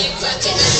Fucking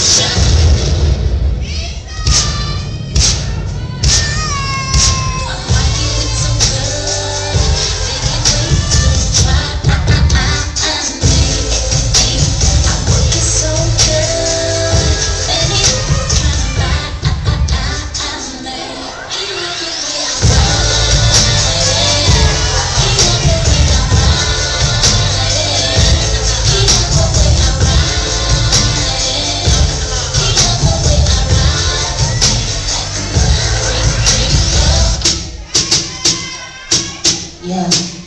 Yeah.